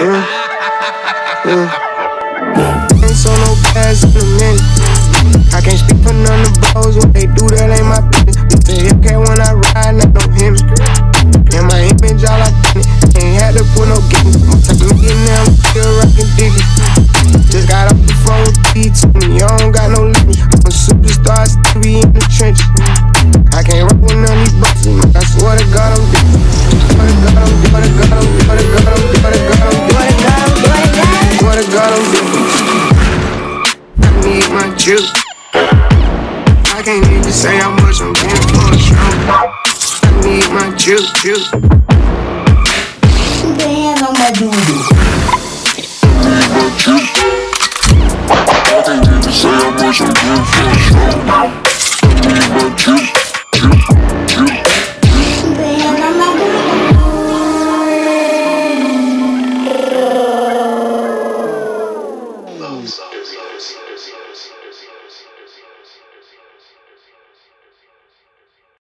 Yeah. Yeah. Ain't so no gas in a minute. I can't speak for none of bros. What they do, that ain't my business. The Hellcat when I ride, not no him. And my image all in it. Ain't had to put no gimme. I'm type of millionaire, I'm still rockin' diggy. Just got off the phone with P, told me you don't got no with. I can't even say how much I'm paying for a show. I need my juke, juke. Damn, on my doo I can't even I'm paying for. I need my juke. Love song.